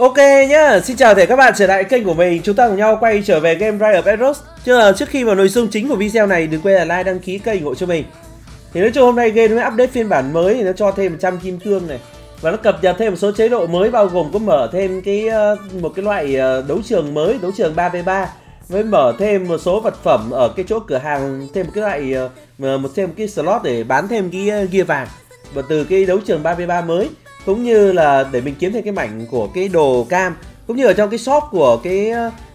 Ok nhá, xin chào thể các bạn trở lại kênh của mình. Chúng ta cùng nhau quay trở về game Rise of Eros. Chứ trước khi vào nội dung chính của video này Đừng quên là like, đăng ký kênh ủng hộ cho mình. Thì nói chung hôm nay game nó update phiên bản mới Thì nó cho thêm 100 kim cương này. Và nó cập nhật thêm một số chế độ mới Bao gồm có mở thêm cái ờ, một cái loại ờ, đấu trường mới Đấu trường 3v3 Với mở thêm một số vật phẩm ở cái chỗ cửa hàng Thêm một cái loại ờ, một thêm một cái slot để bán thêm cái gear vàng. Và từ cái đấu trường 3v3 mới cũng như là để mình kiếm thêm cái mảnh của cái đồ cam. Cũng như ở trong cái shop của cái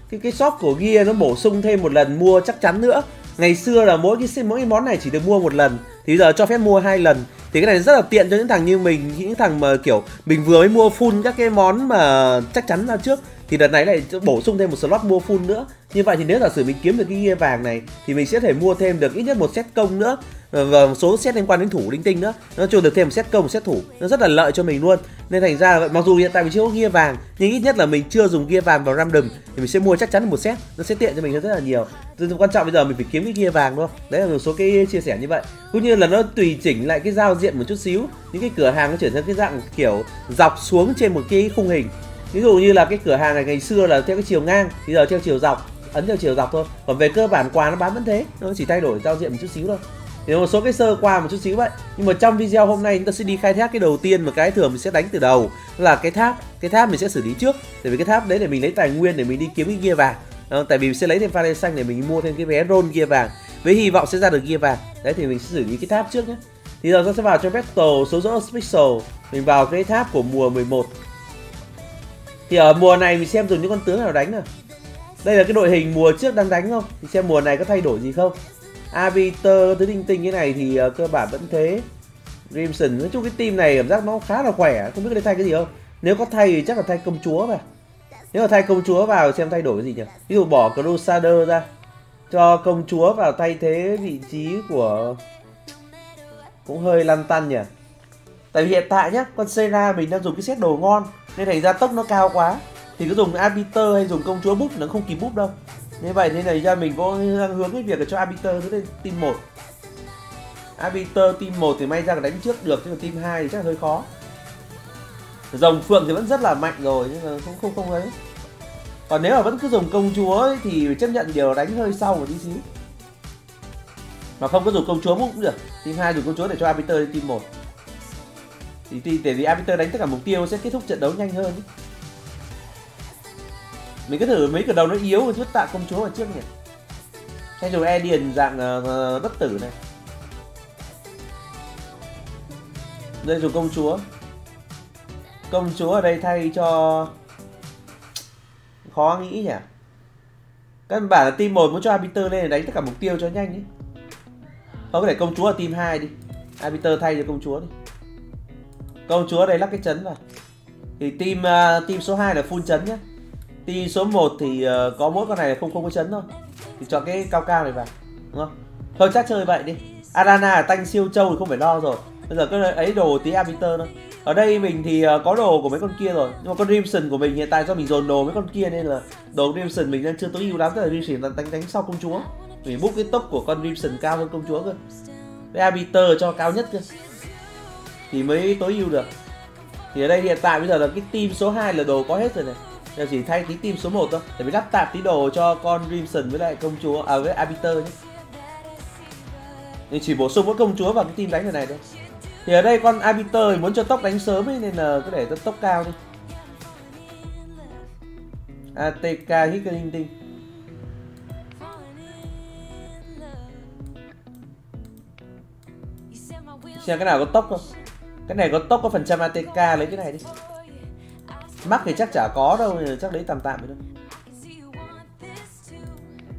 cái cái shop của gear nó bổ sung thêm một lần mua chắc chắn nữa. Ngày xưa là mỗi cái mỗi cái món này chỉ được mua một lần. Thì giờ cho phép mua hai lần. Thì cái này rất là tiện cho những thằng như mình, những thằng mà kiểu mình vừa mới mua full các cái món mà chắc chắn ra trước, thì đợt này lại bổ sung thêm một slot mua full nữa. Như vậy thì nếu giả sử mình kiếm được cái gear vàng này, thì mình sẽ thể mua thêm được ít nhất một set công nữa và một số set liên quan đến thủ linh tinh nữa. Nó cho được thêm một set công, một set thủ. Nó rất là lợi cho mình luôn. Nên thành ra vậy, mặc dù hiện tại mình chưa có gear vàng, nhưng ít nhất là mình chưa dùng gear vàng vào random thì mình sẽ mua chắc chắn một set nó sẽ tiện cho mình rất là nhiều. Nên quan trọng bây giờ mình phải kiếm cái gear vàng, đúng không? Đấy là một số cái chia sẻ như vậy. Cũng như là nó tùy chỉnh lại cái giao diện một chút xíu. Những cái cửa hàng nó chuyển sang cái dạng kiểu dọc xuống trên một cái khung hình. Ví dụ như là cái cửa hàng này ngày xưa là theo cái chiều ngang, bây giờ theo chiều dọc, ấn theo chiều dọc thôi. Còn về cơ bản quà nó bán vẫn thế, nó chỉ thay đổi giao diện một chút xíu thôi thì một số cái sơ qua một chút xíu vậy. Nhưng mà trong video hôm nay chúng ta sẽ đi khai thác cái đầu tiên mà cái thường mình sẽ đánh từ đầu. Là cái tháp cái tháp mình sẽ xử lý trước. Tại vì cái tháp đấy để mình lấy tài nguyên để mình đi kiếm cái gear vàng. À, tại vì mình sẽ lấy thêm pha lê xanh để mình mua thêm cái vé roll gear vàng. Với hy vọng sẽ ra được gear vàng. Đấy thì mình sẽ xử lý cái tháp trước nhé. Thì giờ ta sẽ vào cho battle số dỗ special. Mình vào cái tháp của mùa 11 thì ở mùa này mình xem dùng những con tướng nào đánh nào. Đây là cái đội hình mùa trước đang đánh không? Thì xem mùa này có thay đổi gì không? Arbiter thứ tinh tinh như này thì uh, cơ bản vẫn thế. Rimson nói chung cái team này cảm giác nó khá là khỏe không biết có thay cái gì không. Nếu có thay thì chắc là thay công chúa vào nếu mà thay công chúa vào xem thay đổi cái gì nhỉ? Ví dụ bỏ crusader ra cho công chúa vào thay thế vị trí của cũng hơi lăn tăn nhỉ? Tại vì hiện tại nhá con Sera mình đang dùng cái set đồ ngon nên thành ra tốc nó cao quá. Thì cứ dùng arbiter hay dùng công chúa bút nó không kịp bút đâu như vậy thế này ra mình có hướng cái việc là cho arbiter hướng lên team 1 arbiter team 1 thì may ra là đánh trước được chứ còn team 2 thì chắc là hơi khó. Dòng phượng thì vẫn rất là mạnh rồi nhưng mà không không không ấy. Còn nếu mà vẫn cứ dùng công chúa ấy, thì chấp nhận điều đánh hơi sau một tí xíu. Mà không có dùng công chúa cũng được. Team 2 dùng công chúa để cho arbiter lên team 1 thì, thì để vì arbiter đánh tất cả mục tiêu sẽ kết thúc trận đấu nhanh hơn ấy mình cứ thử mấy cửa đầu nó yếu chút tạ công chúa vào trước nhỉ hay dùng e điền dạng uh, bất tử này. Đây dùng công chúa. Công chúa ở đây thay cho khó nghĩ nhỉ? Căn bản là team một muốn cho arbiter lên để đánh tất cả mục tiêu cho nhanh ấy. Không có thể công chúa ở team 2 đi. Arbiter thay cho công chúa đi. Công chúa ở đây lắc cái chấn vào. Thì team uh, team số 2 là full chấn nhé Ti số 1 thì uh, có mỗi con này là không không có chấn thôi. Thì chọn cái cao cao này vào Đúng không? Thôi chắc chơi vậy đi. Arana tanh siêu châu thì không phải lo rồi. Bây giờ cái ấy đồ tí arbiter thôi. Ở đây mình thì uh, có đồ của mấy con kia rồi. Nhưng mà con Rimson của mình hiện tại do mình dồn đồ mấy con kia Nên là đồ Rimson mình đang chưa tối ưu lắm. Tức là Rimson đang đánh đánh sau công chúa. Mình book cái tốc của con Rimson cao hơn công chúa cơ. Cái arbiter cho cao nhất cơ. Thì mới tối ưu được. Thì ở đây hiện tại bây giờ là cái team số 2 là đồ có hết rồi này. Giờ chỉ thay tí team số 1 thôi, Để mình lắp tạp tí đồ cho con Rimson với lại công chúa À với Arbiter nhé. Mình chỉ bổ sung mỗi công chúa vào cái team đánh này này thôi. Thì ở đây con Arbiter muốn cho tốc đánh sớm ấy, Nên là cứ để cho tốc cao đi. ATK hit cái linh tinh Xem cái nào có tốc không? Cái này có tốc có phần trăm ATK lấy cái này đi mắc thì chắc chả có đâu chắc lấy tạm tạm thôi.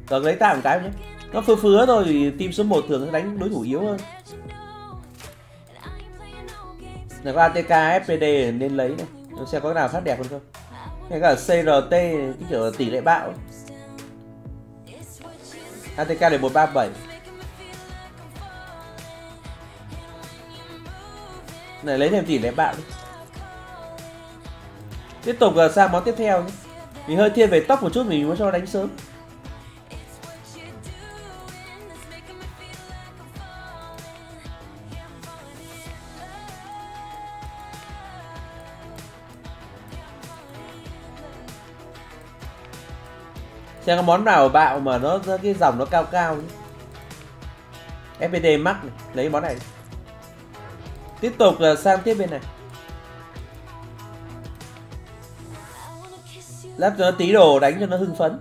Rồi lấy tạm cái nhé. Nó phứa phứa rồi, thì team số 1 thường đánh đối thủ yếu hơn. Này có ATK FPD nên lấy này. Nó xem có cái nào khác đẹp hơn không? Hay cả CRT cái kiểu tỷ lệ bạo ATK để 137 này lấy thêm tỷ lệ bạo đi tiếp tục à, sang món tiếp theo nhé. mình hơi thiên về tóc một chút, mình muốn cho đánh sớm xem có món nào bạo mà nó cái dòng nó cao cao nhé. FPT Max lấy món này. Tiếp tục là sang tiếp bên này. Lắp cho nó tí đồ đánh cho nó hưng phấn.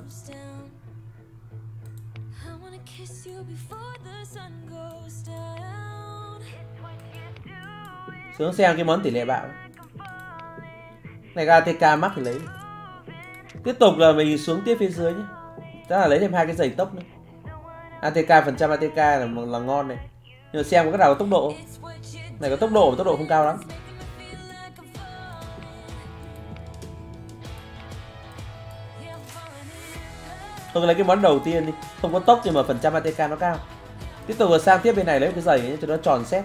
Xuống xem cái món tỷ lệ bạo. Này ATK mắc thì lấy tiếp tục là mình xuống tiếp phía dưới nhé. Chắc là lấy thêm hai cái giày tốc nữa. ATK phần trăm ATK là là ngon này. Nhưng mà xem có cái nào có tốc độ này, có tốc độ mà tốc độ không cao lắm. Tôi lấy cái món đầu tiên đi. Không có tốc nhưng mà phần trăm ATK nó cao. Tiếp tục là sang tiếp bên này lấy một cái giày ấy, cho nó tròn xét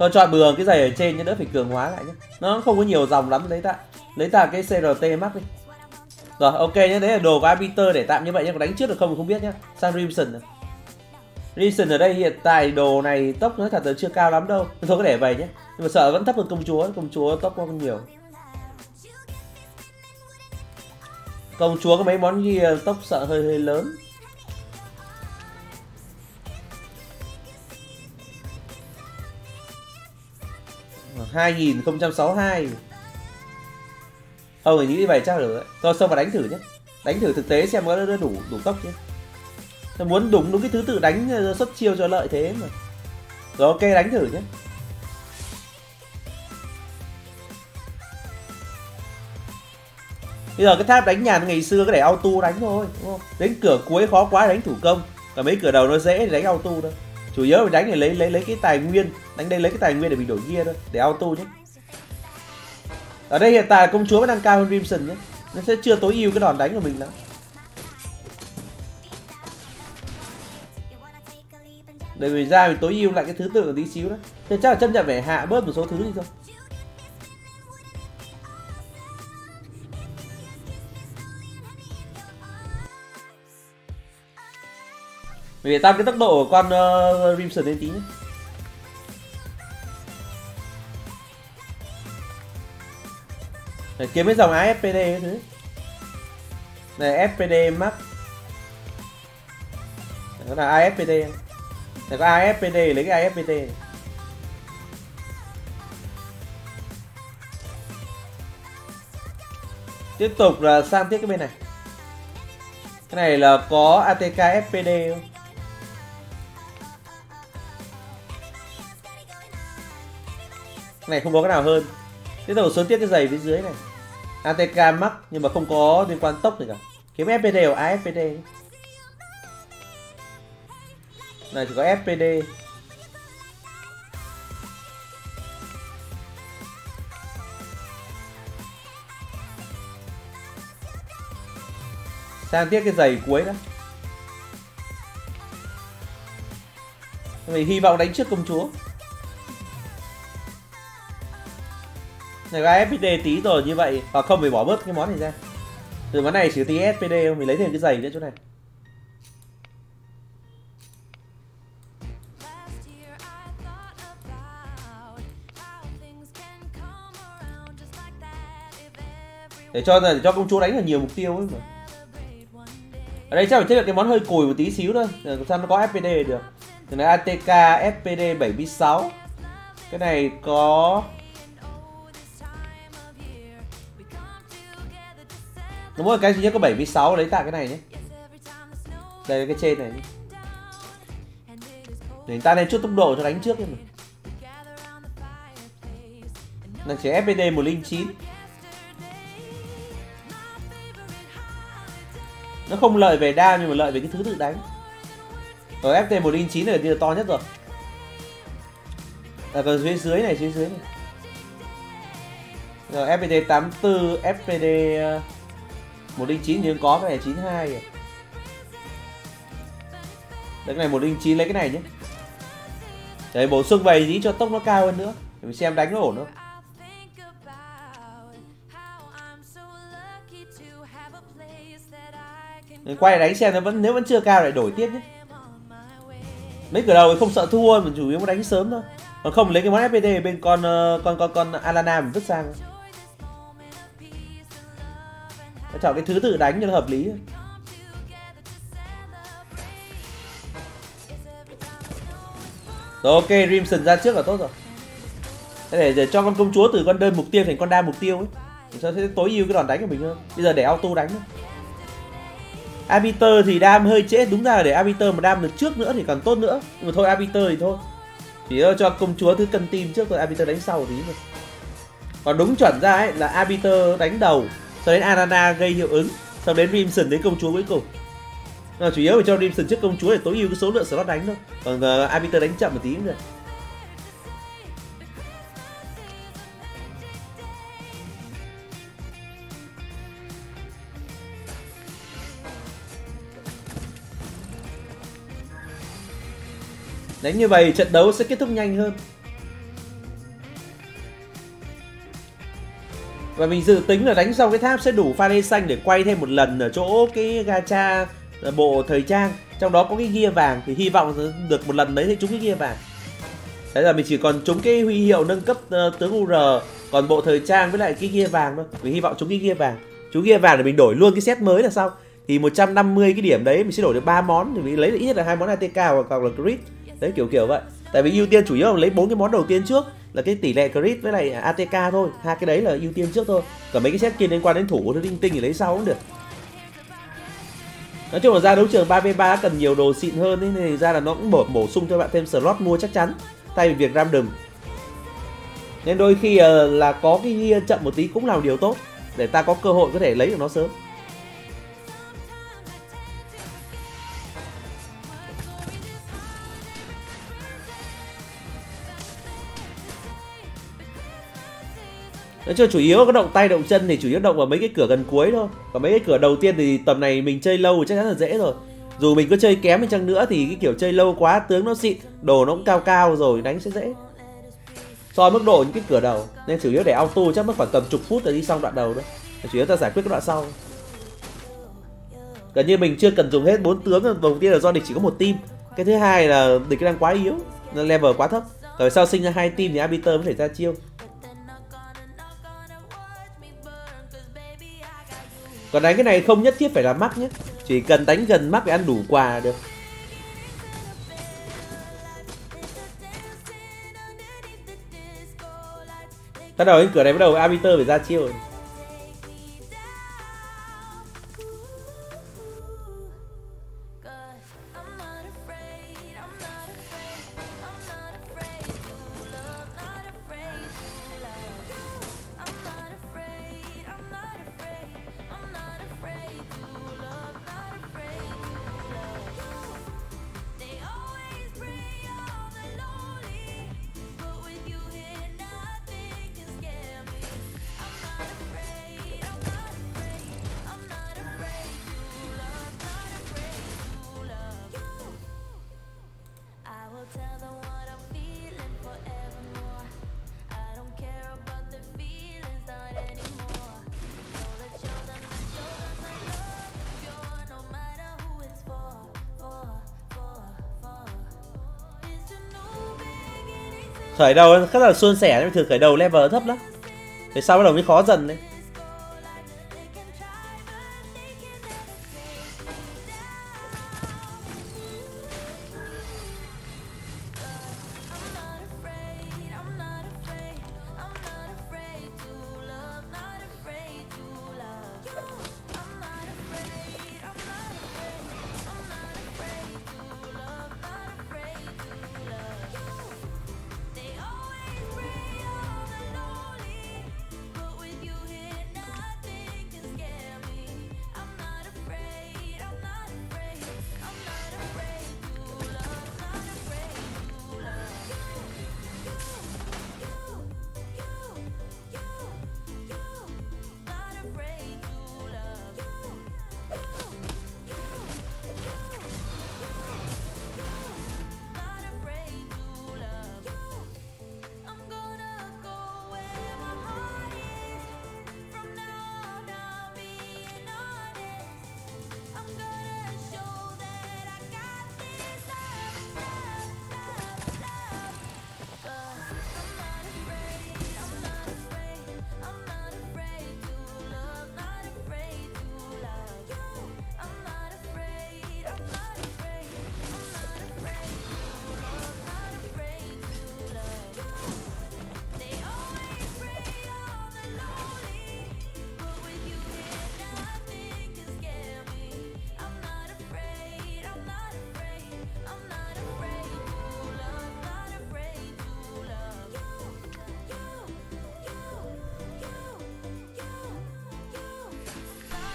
Thôi chọn bừa cái giày ở trên nhé đỡ phải cường hóa lại nhé. Nó không có nhiều dòng lắm đấy ta. Lấy ta cái CRT mắc đi. Rồi ok nhé đấy là đồ của Arbiter để tạm như vậy nhé Có đánh trước được không thì không biết nhé. Sang Rimson này. Rimson ở đây hiện tại đồ này tốc nói thật là chưa cao lắm đâu. Thôi có để vậy nhé. Nhưng mà sợ vẫn thấp hơn công chúa Công chúa tốc không nhiều. Công chúa có mấy món gì tốc sợ hơi hơi lớn. 2062 Không, trăm sáu hai. Ờ, nghĩ như vậy chắc được đấy. Thôi, xong mà đánh thử nhé Đánh thử thực tế xem có đủ đủ tốc chứ Tôi muốn đúng đúng cái thứ tự đánh ờ, xuất chiêu cho lợi thế mà. Rồi, ok, đánh thử nhé Bây giờ cái tháp đánh nhàn ngày xưa cứ để auto đánh thôi, đúng không? Đến cửa cuối khó quá đánh thủ công. Còn mấy cửa đầu nó dễ thì đánh auto thôi. Chủ yếu mình đánh để lấy lấy lấy cái tài nguyên. Đánh đây lấy cái tài nguyên để mình đổi gear thôi, để auto nhé ở đây hiện tại công chúa vẫn đang cao hơn Crimson nhé. Nó sẽ chưa tối ưu cái đòn đánh của mình lắm. Để mình ra mình tối ưu lại cái thứ tự tí xíu đó. Thì chắc là chấp nhận phải hạ bớt một số thứ đi thôi. Mình phải tăng cái tốc độ của con ờ, uh, Rimson lên tí nhé. Để kiếm cái dòng AFPD cái thứ. Này FPD Max Đó là AFPD Này, có AFPD lấy cái AFPD này. Tiếp tục là sang tiếp cái bên này. Cái này là có ATK FPD không? này không có cái nào hơn. Tiếp tục xuống tiếp cái giày phía dưới này. ATK mắc nhưng mà không có liên quan tốc gì cả. Kiếm FPD hoặc AFPD này, chỉ có FPD sang tiếp cái giày cuối đó. Mình hy vọng đánh trước công chúa. Này có FPD tí rồi như vậy hoặc không phải bỏ bớt cái món này ra. Từ món này chỉ tí FPD không mình lấy thêm cái giày nữa chỗ này. Để cho để cho công chúa đánh được nhiều mục tiêu ấy mà. ở đây chắc phải thiết được cái món hơi cùi một tí xíu thôi để sao nó có FPD được. Từ này ATK FPD 76 cái này có Đúng rồi, cái duy nhất có 76 lấy tại cái này nhé. Đây là cái trên này nhé. Để ta lên chút tốc độ cho đánh trước đi mà. Là chỉ FPD 109 Nó không lợi về đam nhưng mà lợi về cái thứ tự đánh. Ở FT 109 này là to nhất rồi. Là còn phía dưới này, phía dưới này. Rồi FPT 84, FPD 109 thì có cái này 92 kìa. Đấy, cái này 109 lấy cái này nhé. Đấy, bổ sung về tí cho tốc nó cao hơn nữa. Để mình xem đánh nó ổn không. Mình quay đánh xem nó vẫn, nếu vẫn chưa cao lại đổi tiếp nhé mấy cửa đầu không sợ thua mình chủ yếu đánh sớm thôi còn không lấy cái món fpt bên con ờ, con con con alana mình vứt sang chọn cái thứ tự đánh cho nó hợp lý. Rồi ok Rimson ra trước là tốt rồi. Để, để cho con công chúa từ con đơn mục tiêu thành con đa mục tiêu ấy. Sao sẽ tối ưu cái đòn đánh của mình hơn? Bây giờ để auto đánh thôi Arbiter thì đam hơi trễ. Đúng ra là để Arbiter mà đam được trước nữa thì còn tốt nữa. Nhưng mà thôi Arbiter thì thôi. Chỉ cho công chúa thứ cân tim trước rồi Arbiter đánh sau tí rồi. còn đúng chuẩn ra ấy là Arbiter đánh đầu sau đến Arana gây hiệu ứng sau đến Rimson đến công chúa cuối cùng. À, chủ yếu là cho Rimson trước công chúa để tối ưu cái số lượng slot đánh thôi. Còn uh, Arbiter đánh chậm một tí cũng được. Đánh như vậy trận đấu sẽ kết thúc nhanh hơn. Và mình dự tính là đánh xong cái tháp sẽ đủ pha lê xanh để quay thêm một lần ở chỗ cái gacha bộ thời trang. Trong đó có cái ghia vàng thì hy vọng được một lần đấy thì trúng cái ghia vàng. Đấy là mình chỉ còn trúng cái huy hiệu nâng cấp uh, tướng UR Còn bộ thời trang với lại cái ghia vàng thôi. Mình hy vọng trúng cái ghia vàng. Trúng ghia vàng để mình đổi luôn cái set mới là sao Thì 150 cái điểm đấy mình sẽ đổi được 3 món Thì mình lấy được ít nhất là hai món ATK hoặc là crit đấy kiểu kiểu vậy. Tại vì ưu tiên chủ yếu là lấy bốn cái món đầu tiên trước là cái tỷ lệ crit với lại atk thôi. Hai cái đấy là ưu tiên trước thôi. Còn mấy cái set kia liên quan đến thủ thứ linh tinh thì lấy sau cũng được. Nói chung là ra đấu trường 3v3 cần nhiều đồ xịn hơn ấy, nên ra là nó cũng bổ, bổ sung cho bạn thêm slot mua chắc chắn thay vì việc random. Nên đôi khi ờ, là có cái chậm một tí cũng là một điều tốt để ta có cơ hội có thể lấy được nó sớm. Nói chung chủ yếu có động tay động chân thì chủ yếu động vào mấy cái cửa gần cuối thôi. Còn mấy cái cửa đầu tiên thì tầm này mình chơi lâu chắc chắn là dễ rồi. Dù mình có chơi kém đi chăng nữa thì cái kiểu chơi lâu quá, tướng nó xịn, Đồ nó cũng cao cao rồi, đánh sẽ dễ. So mức độ những cái cửa đầu, Nên chủ yếu để auto chắc mất khoảng tầm chục phút rồi đi xong đoạn đầu thôi. Chủ yếu ta giải quyết cái đoạn sau. Gần như mình chưa cần dùng hết bốn tướng Đầu tiên là do địch chỉ có một team. Cái thứ hai là địch đang quá yếu, Level quá thấp. Rồi sau sinh ra hai team thì arbiter mới thể ra chiêu. Còn đánh cái này không nhất thiết phải là mắc nhé Chỉ cần đánh gần mắc để ăn đủ quà được. Bắt đầu đến cửa này bắt đầu, arbiter phải ra chiêu rồi. Khởi đầu rất là suôn sẻ, nhưng thường khởi đầu level thấp lắm. Về sau bắt đầu mới khó dần đấy?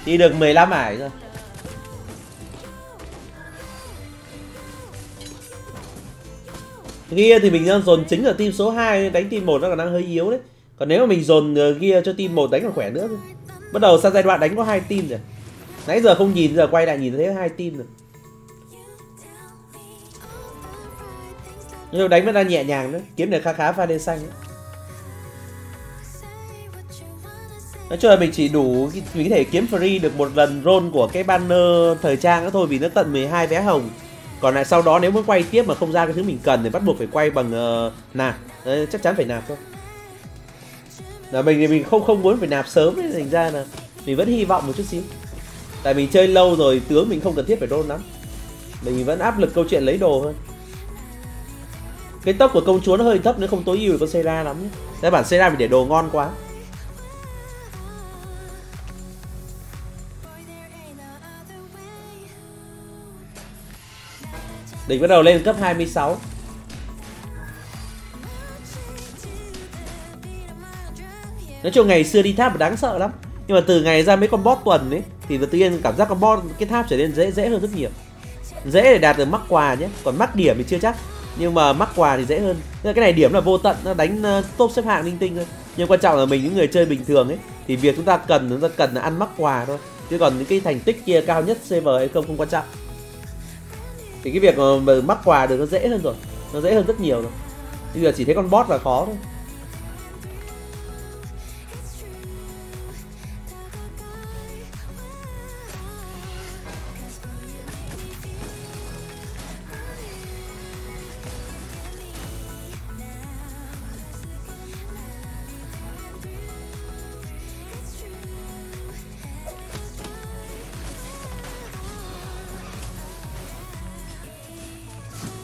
Đi được 15 ải rồi. Gear thì mình đang dồn chính ở team số 2 đánh team 1 nó còn đang hơi yếu đấy. Còn nếu mà mình dồn ờ, Gear cho team 1 đánh còn khỏe nữa thôi. Bắt đầu sang giai đoạn đánh có hai team rồi. Nãy giờ không nhìn, giờ quay lại nhìn thấy hai team rồi. Nhưng đánh vẫn đang nhẹ nhàng nữa, Kiếm được khá khá pha đen xanh ấy. Nói chung là mình chỉ đủ Mình có thể kiếm free được một lần roll của cái banner thời trang đó thôi Vì nó tận 12 vé hồng. Còn lại sau đó nếu muốn quay tiếp mà không ra cái thứ mình cần Thì bắt buộc phải quay bằng uh, nạp. Đấy, Chắc chắn phải nạp thôi. Là mình thì mình không không muốn phải nạp sớm nên thành ra là mình vẫn hy vọng một chút xíu. Tại mình chơi lâu rồi tướng mình không cần thiết phải roll lắm. Mình vẫn áp lực câu chuyện lấy đồ hơn. Cái tốc của công chúa nó hơi thấp nếu không tối ưu được con Sera lắm nhé. bản Sera mình để đồ ngon quá. Địch bắt đầu lên cấp 26 Nói chung ngày xưa đi tháp đáng sợ lắm. Nhưng mà từ ngày ra mấy con boss tuần ấy, Thì tự nhiên cảm giác con boss, cái tháp trở nên dễ dễ hơn rất nhiều. Dễ để đạt được mắc quà nhé. Còn mắc điểm thì chưa chắc. Nhưng mà mắc quà thì dễ hơn. Cái này điểm là vô tận, Nó đánh ờ, top xếp hạng linh tinh thôi. Nhưng quan trọng là mình, những người chơi bình thường ấy, Thì việc chúng ta cần, chúng ta cần là ăn mắc quà thôi. Chứ còn những cái thành tích kia cao nhất server hay không không quan trọng. Thì cái việc mà mắc quà được nó dễ hơn rồi, Nó dễ hơn rất nhiều rồi. Bây giờ chỉ thấy con boss là khó thôi.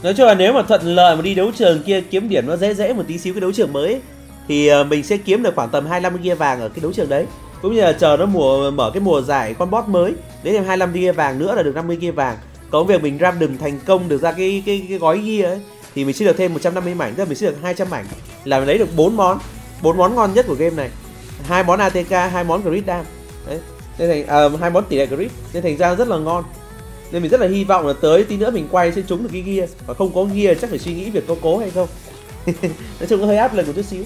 Nói chung là nếu mà thuận lợi mà đi đấu trường kia kiếm điểm nó dễ dễ một tí xíu cái đấu trường mới ấy, thì ờ, mình sẽ kiếm được khoảng tầm 25 gia vàng ở cái đấu trường đấy. Cũng như là chờ nó mùa mở cái mùa giải con boss mới lấy thêm 25 gia vàng nữa là được 50 gia vàng. Có việc mình ram đừng thành công được ra cái cái, cái gói ghi ấy thì mình sẽ được thêm 150 mảnh tức là mình sẽ được 200 mảnh. Là mình lấy được bốn món bốn món ngon nhất của game này. Hai món ATK hai món grid dam. Đấy. Nên thành à, hai món tỷ lệ grid. Nên thành ra rất là ngon nên mình rất là hy vọng là tới tí nữa mình quay sẽ trúng được cái gear. Và không có gear chắc phải suy nghĩ việc có cố hay không. Nói chung có hơi áp lực một chút xíu.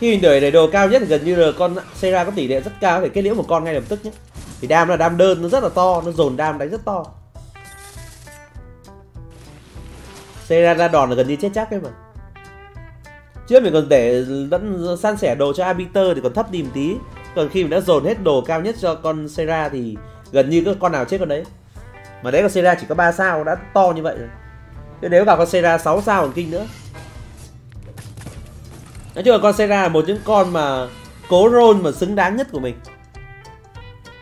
Khi mình đẩy đẩy đồ cao nhất thì gần như là con Sera có tỷ lệ rất cao để kết liễu một con ngay lập tức nhé. Thì đam là đam đơn, nó rất là to, nó dồn đam đánh rất to. Sera ra đòn là gần như chết chắc ấy mà. Trước mình còn để vẫn san sẻ đồ cho arbiter thì còn thấp đi một tí. Còn khi mình đã dồn hết đồ cao nhất cho con Sera thì gần như có con nào chết con đấy. Mà đấy con Sera chỉ có 3 sao, đã to như vậy rồi. Thế nếu gặp con Sera 6 sao còn kinh nữa nói chung là con Sera là một những con mà cố roll mà xứng đáng nhất của mình.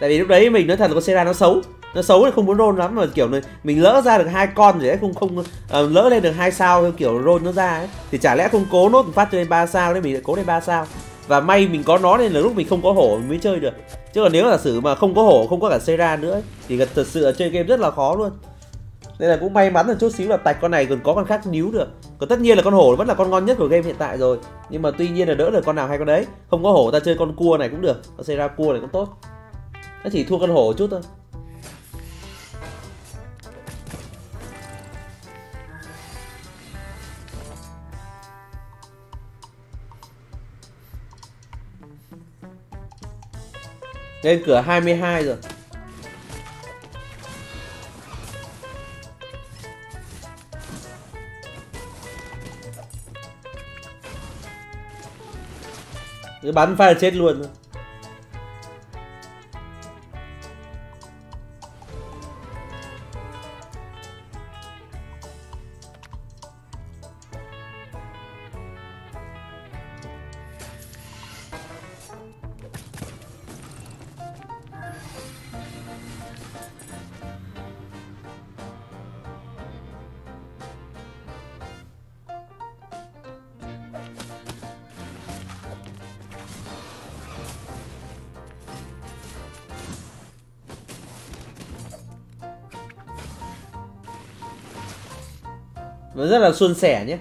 Tại vì lúc đấy mình nói thật là con Sera nó xấu. Nó xấu thì không muốn roll lắm mà kiểu này mình lỡ ra được hai con thì không không uh, lỡ lên được hai sao theo kiểu roll nó ra ấy thì chả lẽ không cố nốt phát cho lên ba sao đấy mình lại cố lên ba sao. Và may mình có nó nên là lúc mình không có hổ mình mới chơi được. Chứ còn nếu là sử mà không có hổ không có cả Sera nữa ấy, thì thật sự là chơi game rất là khó luôn nên là cũng may mắn là chút xíu là tạch con này còn có con khác níu được. Còn tất nhiên là con hổ vẫn là con ngon nhất của game hiện tại rồi. Nhưng mà tuy nhiên là đỡ được con nào hay con đấy. Không có hổ ta chơi con cua này cũng được. Con xe ra cua này cũng tốt. Nó chỉ thua con hổ chút thôi. Lên cửa 22 rồi. Bắn phát là chết luôn. Rất là suôn sẻ nhé.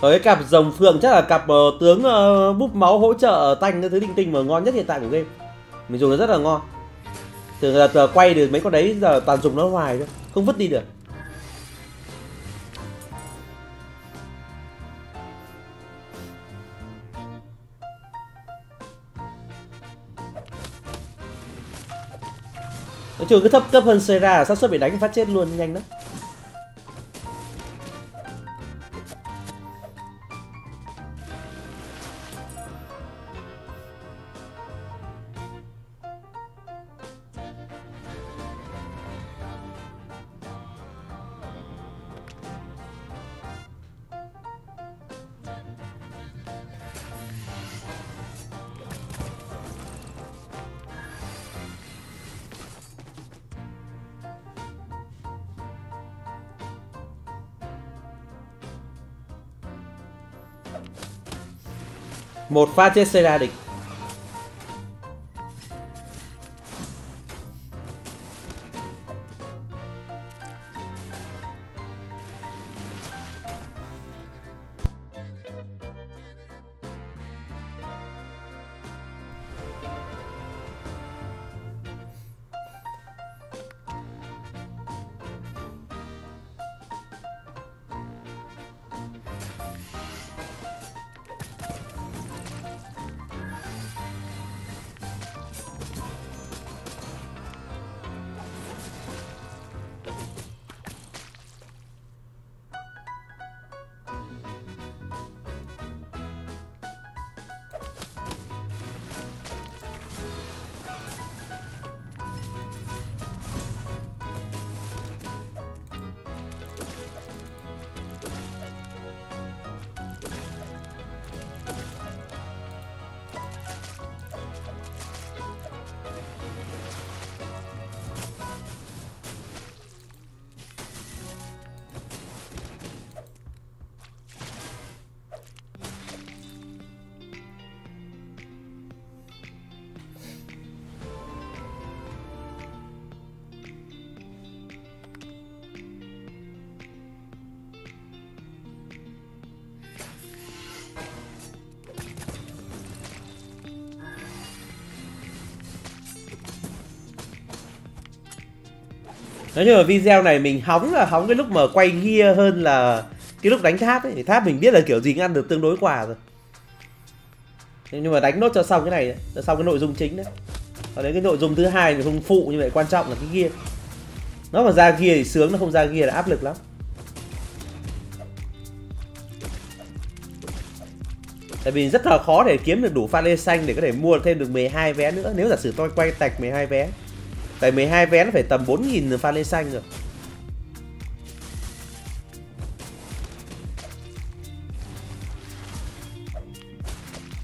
Ở cái cặp rồng phượng chắc là cặp uh, tướng uh, búp máu hỗ trợ tanh cái thứ linh tinh mà ngon nhất hiện tại của game. Mình dùng nó rất là ngon. Thường là ờ, quay được mấy con đấy giờ toàn dùng nó hoài thôi Không vứt đi được. Trường cái cứ thấp cấp hơn Sera xác suất bị đánh phát chết luôn, nhanh lắm. Một pha nói chung là video này mình hóng là hóng cái lúc mà quay gear hơn là cái lúc đánh tháp ấy. Tháp mình biết là kiểu gì ngăn được tương đối quả rồi. Nhưng mà đánh nốt cho xong cái này, cho xong cái nội dung chính đấy. Còn đến cái nội dung thứ hai thì không phụ như vậy quan trọng là cái ghia. nó mà ra ghia thì sướng, nó không ra ghia là áp lực lắm. Tại vì rất là khó để kiếm được đủ pha lê xanh để có thể mua thêm được 12 vé nữa. Nếu giả sử tôi quay tạch 12 vé Tại 12 vé nó phải tầm 4.000 pha lê xanh rồi.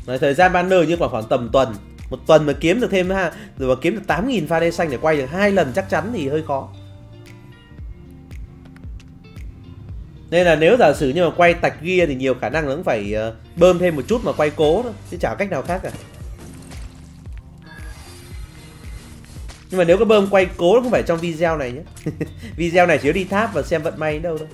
Nói thời gian banner như khoảng khoảng tầm tuần, Một tuần mà kiếm được thêm ha, Rồi mà kiếm được 8.000 pha lê xanh để quay được hai lần chắc chắn thì hơi khó. Nên là nếu giả sử như mà quay tạch ghi thì nhiều khả năng nó cũng phải ờ, bơm thêm một chút mà quay cố thôi, Chứ chả cách nào khác cả. Nhưng mà nếu cái bơm quay cố không phải trong video này nhé. Video này chỉ có đi tháp và xem vận may đâu thôi.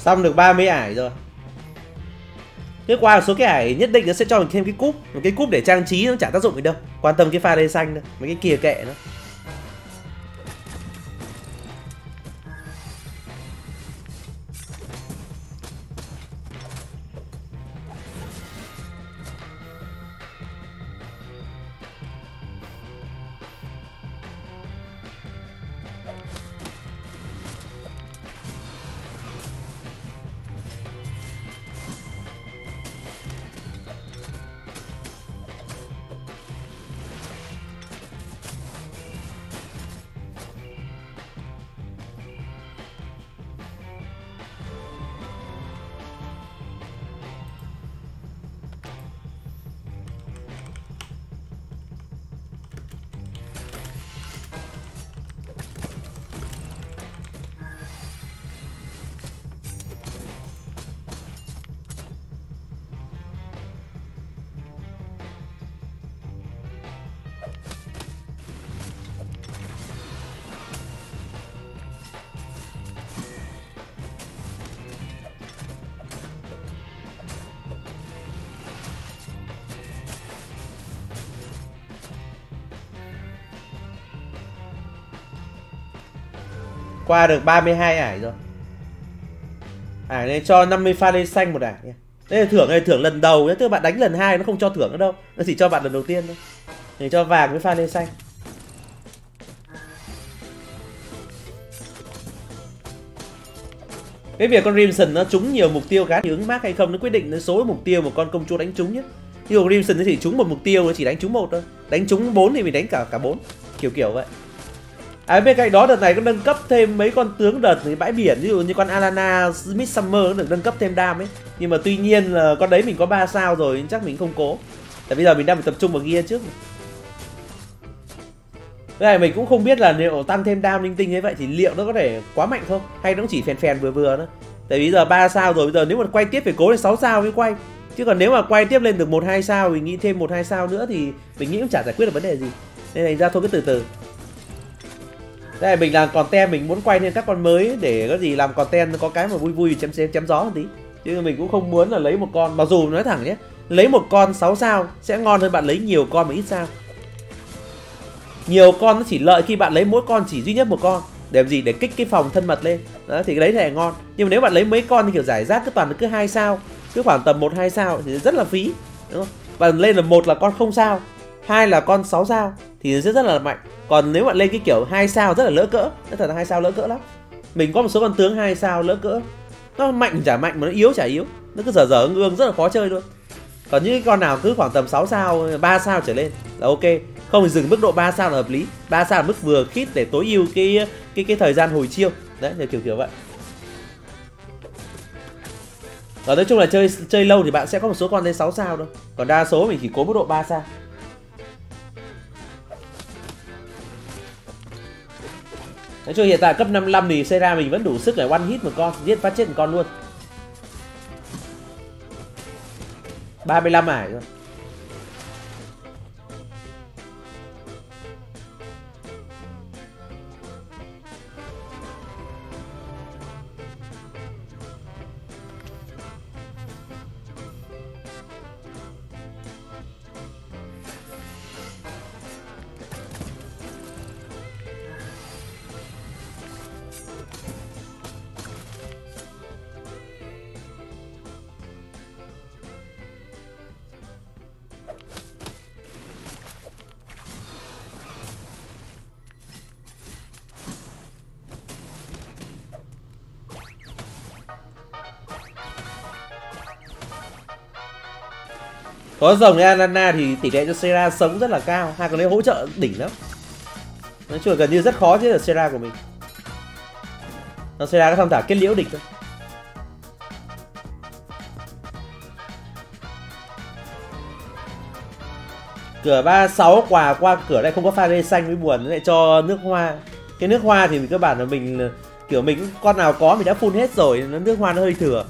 Xong được 30 ải rồi. Thế qua số cái ải nhất định nó sẽ cho mình thêm cái cúp. Một cái cúp để trang trí nó chả tác dụng gì đâu. Quan tâm cái pha đây xanh đâu. Mấy cái kia kệ nó. Qua được 32 ải rồi. Ải này cho 50 pha lên xanh một ải nha. Đây là thưởng này thưởng lần đầu nhé Tức bạn đánh lần hai nó không cho thưởng nữa đâu. Nó chỉ cho bạn lần đầu tiên thôi. Để cho vàng với pha lên xanh. Cái việc con Rimson nó trúng nhiều mục tiêu gắn ứng mát hay không, Nó quyết định đến số mục tiêu mà con công chúa đánh trúng nhất. Ví dụ Rimson nó chỉ trúng một mục tiêu, Nó chỉ đánh trúng một thôi. Đánh trúng bốn thì mình đánh cả cả bốn. Kiểu kiểu vậy. À, bên cạnh đó đợt này có nâng cấp thêm mấy con tướng đợt thì bãi biển ví dụ như con Alana Smith Summer được nâng cấp thêm đam ấy. Nhưng mà tuy nhiên là con đấy mình có 3 sao rồi chắc mình không cố. Tại bây giờ mình đang phải tập trung vào gear trước. Cái này mình cũng không biết là liệu tăng thêm đam linh tinh như vậy thì liệu nó có thể quá mạnh không? Hay nó chỉ phèn phèn vừa vừa nữa tại bây giờ 3 sao rồi bây giờ nếu mà quay tiếp phải cố lên 6 sao mới quay. Chứ còn nếu mà quay tiếp lên được một hai sao mình nghĩ thêm một hai sao nữa thì mình nghĩ cũng chả giải quyết được vấn đề gì. Nên thành ra thôi cứ từ từ đây, mình làm content, mình muốn quay lên các con mới để có gì làm content, có cái mà vui vui chém chém chém gió một tí. Chứ mình cũng không muốn là lấy một con, mặc dù nói thẳng nhé, lấy một con 6 sao sẽ ngon hơn bạn lấy nhiều con mà ít sao. Nhiều con nó chỉ lợi khi bạn lấy mỗi con chỉ duy nhất một con, để làm gì? Để kích cái phòng thân mật lên. Đó, thì cái đấy thì ngon. Nhưng mà nếu bạn lấy mấy con thì kiểu giải rác cứ toàn cứ hai sao, cứ khoảng tầm một, hai sao thì rất là phí, đúng không? Bạn lên là một là con không sao hai là con 6 sao, thì sẽ rất là mạnh. Còn nếu bạn lên cái kiểu hai sao rất là lỡ cỡ, nó thật là hai sao lỡ cỡ lắm. Mình có một số con tướng hai sao lỡ cỡ. Nó mạnh chả mạnh mà nó yếu chả yếu. Nó cứ dở dở ương ương rất là khó chơi luôn. Còn những cái con nào cứ khoảng tầm 6 sao 3 sao trở lên là ok. Không thì dừng mức độ 3 sao là hợp lý. 3 sao là mức vừa khít để tối ưu cái cái cái thời gian hồi chiêu. Đấy, là kiểu kiểu vậy. Còn nói chung là chơi chơi lâu thì bạn sẽ có một số con lên 6 sao đâu Còn đa số mình chỉ cố mức độ 3 sao. Nói chung hiện tại cấp 55 thì Sera mình vẫn đủ sức để one hit một con, giết phát chết một con luôn. 35 ải rồi. Có rồng với Anana thì tỷ lệ cho Sera sống rất là cao. Hai con đấy hỗ trợ đỉnh lắm. Nói chung là gần như rất khó chứ là Sera của mình. Nó Sera có tham thả kết liễu địch thôi. Cửa 36 quà qua cửa đây không có pha lê xanh mới buồn, lại cho nước hoa. Cái nước hoa thì cơ bản là mình kiểu mình, con nào có mình đã phun hết rồi, nó nước hoa nó hơi thừa.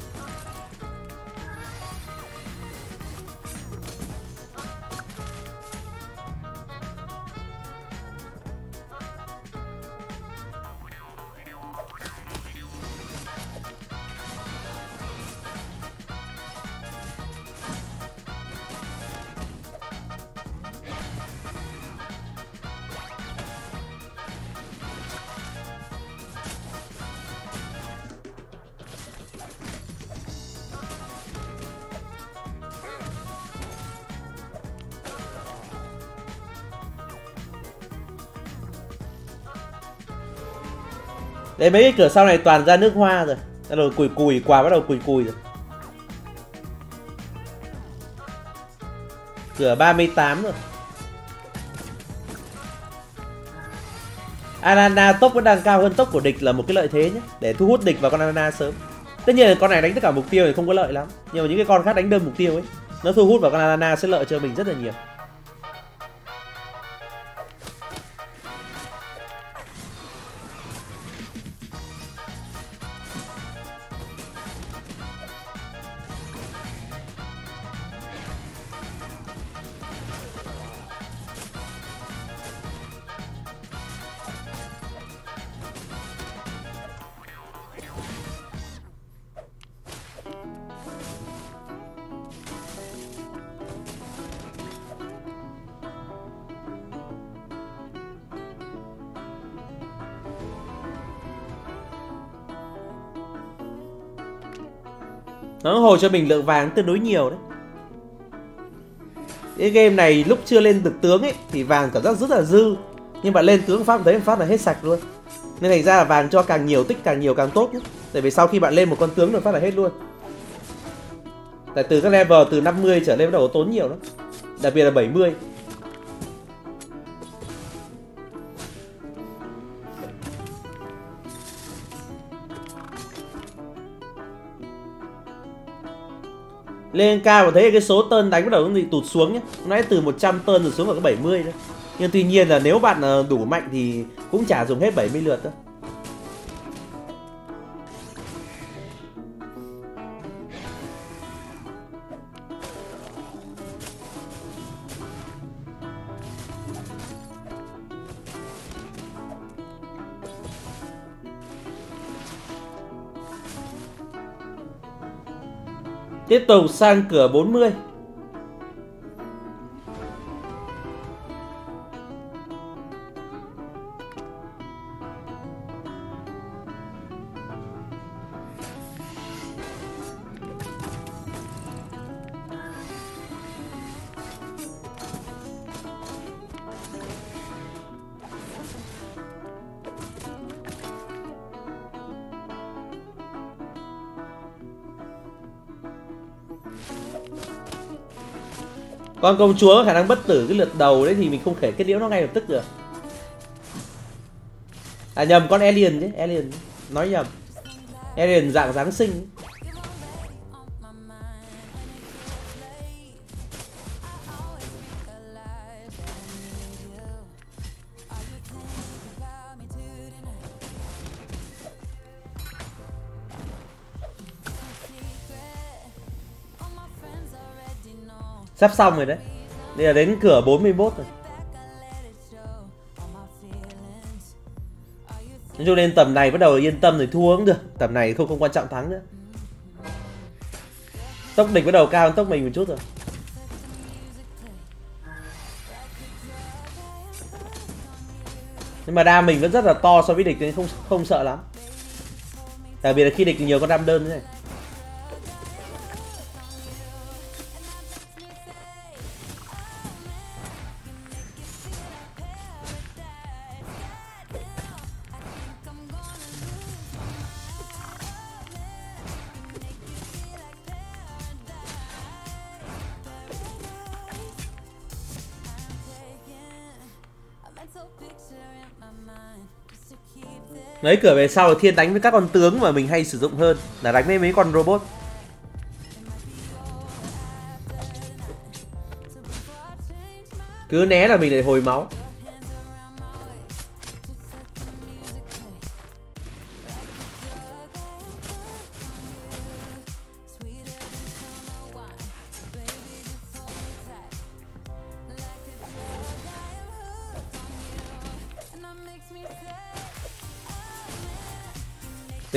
Đấy mấy cái cửa sau này toàn ra nước hoa rồi. Bắt đầu cùi cùi, quà bắt đầu cùi cùi rồi. Cửa 38 rồi. Alana tốc vẫn đang cao hơn tốc của địch là một cái lợi thế nhé. Để thu hút địch vào con Alana sớm. Tất nhiên là con này đánh tất cả mục tiêu thì không có lợi lắm. Nhưng mà những cái con khác đánh đơn mục tiêu ấy Nó thu hút vào con Alana sẽ lợi cho mình rất là nhiều. Cho mình lượng vàng tương đối nhiều đấy. Cái game này lúc chưa lên được tướng ấy, Thì vàng cảm giác rất là dư. Nhưng mà lên tướng phát thấy phát là hết sạch luôn. Nên thành ra là vàng cho càng nhiều tích càng nhiều càng tốt nhé Tại vì sau khi bạn lên một con tướng rồi phát là hết luôn. Tại từ các level từ 50 trở lên bắt đầu tốn nhiều lắm. Đặc biệt là 70 lên cao và thấy cái số tơn đánh bắt đầu nó tụt xuống nhé nãy từ 100 tơn rồi xuống vào cái 70 đấy. Nhưng tuy nhiên là nếu bạn ờ, đủ mạnh thì cũng chả dùng hết 70 lượt đâu. Tiếp tục sang cửa 40 Con công chúa có khả năng bất tử cái lượt đầu đấy thì mình không thể kết liễu nó ngay lập tức được. À nhầm con alien chứ, alien. Nói nhầm. Alien dạng Giáng sinh. Sắp xong rồi đấy. Đây là đến cửa 41 rồi. Nói chung nên tầm này bắt đầu yên tâm rồi, thua cũng được. Tầm này không không quan trọng thắng nữa. Tốc địch bắt đầu cao hơn tốc mình một chút rồi. Nhưng mà đam mình vẫn rất là to so với địch nên không không sợ lắm. Đặc biệt là khi địch nhiều con đam đơn thế này. Lấy cửa về sau là thiên đánh với các con tướng mà mình hay sử dụng hơn, là đánh với mấy con robot. Cứ né là mình lại hồi máu.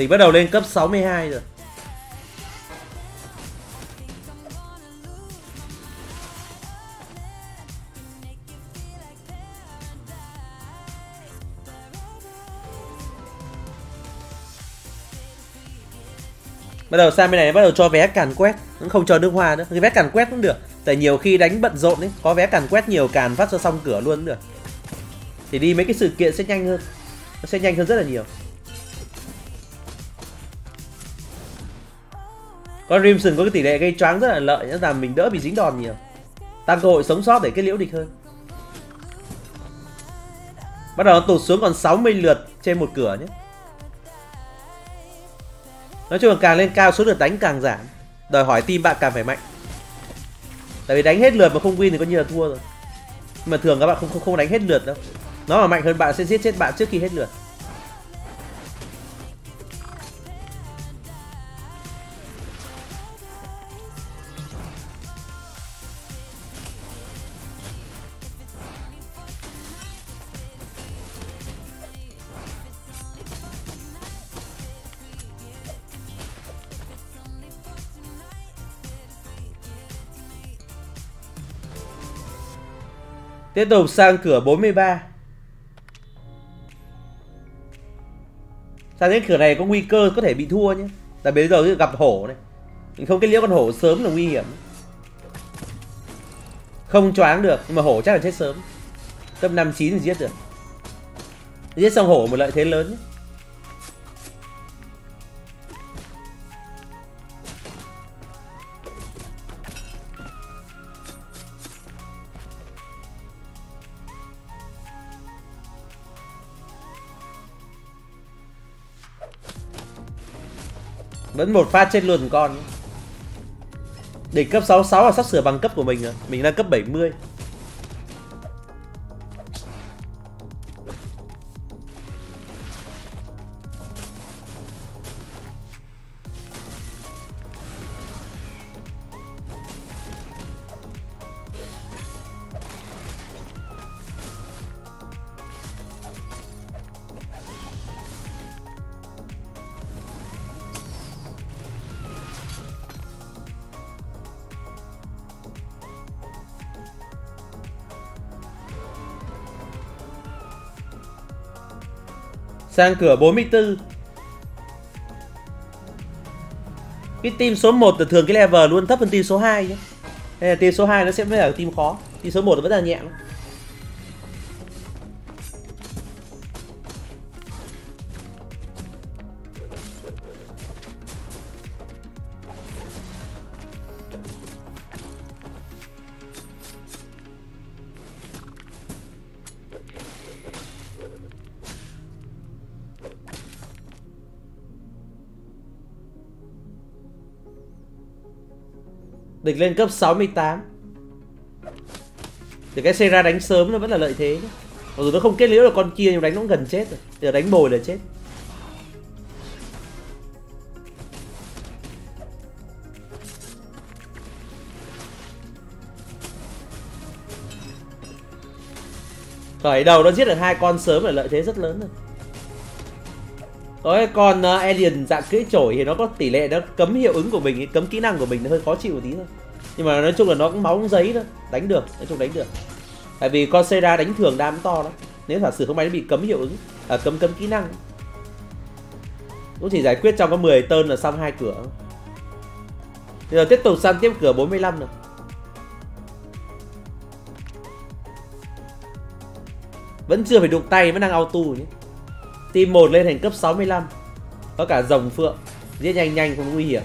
Thì bắt đầu lên cấp 62 rồi. Bắt đầu sang bên này, bắt đầu cho vé càn quét, Cũng không cho nước hoa nữa. Cái vé càn quét cũng được, Tại nhiều khi đánh bận rộn ấy, Có vé càn quét nhiều, càn phát cho xong cửa luôn cũng được. Thì đi mấy cái sự kiện sẽ nhanh hơn, Nó sẽ nhanh hơn rất là nhiều. Con Rimson có cái tỷ lệ gây choáng rất là lợi nữa là mình đỡ bị dính đòn nhiều. Tăng cơ hội sống sót để kết liễu địch hơn. Bắt đầu nó tụt xuống còn 60 lượt trên một cửa nhé. Nói chung là càng lên cao số lượt đánh càng giảm. Đòi hỏi team bạn càng phải mạnh. Tại vì đánh hết lượt mà không win thì coi như là thua rồi. Nhưng mà thường các bạn không không, không đánh hết lượt đâu. Nó mà mạnh hơn bạn sẽ giết chết bạn trước khi hết lượt. Tiếp tục sang cửa 43 Sang đến cửa này có nguy cơ có thể bị thua nhé. Tại bây giờ gặp hổ này. Mình không kết liễu con hổ sớm là nguy hiểm. Không choáng được, Nhưng mà hổ chắc là chết sớm. Cấp 5 9 thì giết được. Giết xong hổ một lợi thế lớn nhé. Vẫn một phát chết luôn con. Đỉnh cấp 66 là sắp sửa bằng cấp của mình rồi. Mình đang cấp 70 Sang cửa 44 Cái team số 1 thường cái level luôn, thấp hơn team số 2 nhé Nên là team số 2 nó sẽ mới là team khó. Team số 1 vẫn là nhẹ lắm. Địch lên cấp 68 Thì cái Sera đánh sớm nó vẫn là lợi thế Mặc dù nó không kết liễu được con kia, nhưng đánh nó cũng gần chết rồi. Giờ đánh bồi là chết. Khởi đầu nó giết được hai con sớm là lợi thế rất lớn rồi. Đấy, còn uh, Alien dạng cưỡi chổi thì nó có tỷ lệ nó cấm hiệu ứng của mình, cấm kỹ năng của mình nó hơi khó chịu một tí thôi. Nhưng mà nói chung là nó cũng máu cũng giấy thôi, đánh được, nói chung đánh được. Tại vì con Sera đánh thường đam to lắm. Nếu giả sử không may nó bị cấm hiệu ứng, à cấm cấm kỹ năng. Cũng chỉ giải quyết trong có 10 tơn là xong hai cửa. Bây giờ tiếp tục sang tiếp cửa 45 rồi. Vẫn chưa phải đụng tay vẫn đang auto nhé. Team 1 lên thành cấp 65 Có cả rồng phượng, Giết nhanh nhanh không nguy hiểm.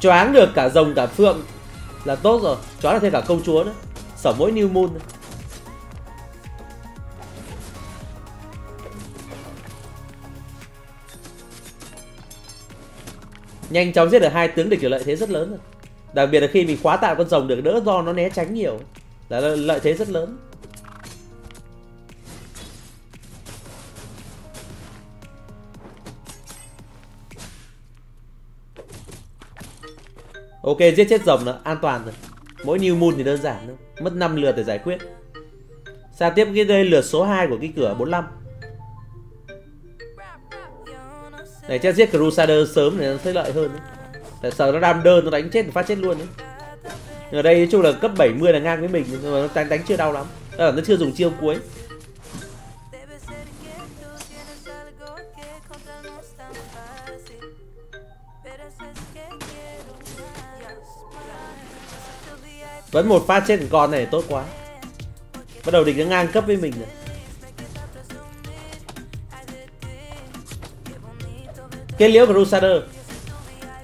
Choáng được cả rồng cả phượng Là tốt rồi, Choáng được thêm cả công chúa nữa. Sở mỗi New Moon Nhanh chóng giết được hai tướng địch là lợi thế rất lớn rồi. Đặc biệt là khi mình khóa tạo con rồng được, đỡ do nó né tránh nhiều. Là lợi thế rất lớn. Ok giết chết rồng là an toàn rồi. Mỗi new moon thì đơn giản thôi. Mất 5 lượt để giải quyết. Sang tiếp cái đây lượt số 2 của cái cửa 45 Này chắc giết Crusader sớm thì nó sẽ lợi hơn đấy. Tại sợ nó đam đơn nó đánh chết phát chết luôn đấy. Nhưng Ở đây nói chung là cấp 70 là ngang với mình Nhưng mà nó đánh, đánh chưa đau lắm. Đó là nó chưa dùng chiêu cuối. Vẫn một phát chết con này tốt quá. Bắt đầu địch nó ngang cấp với mình rồi. Kết liễu Crusader.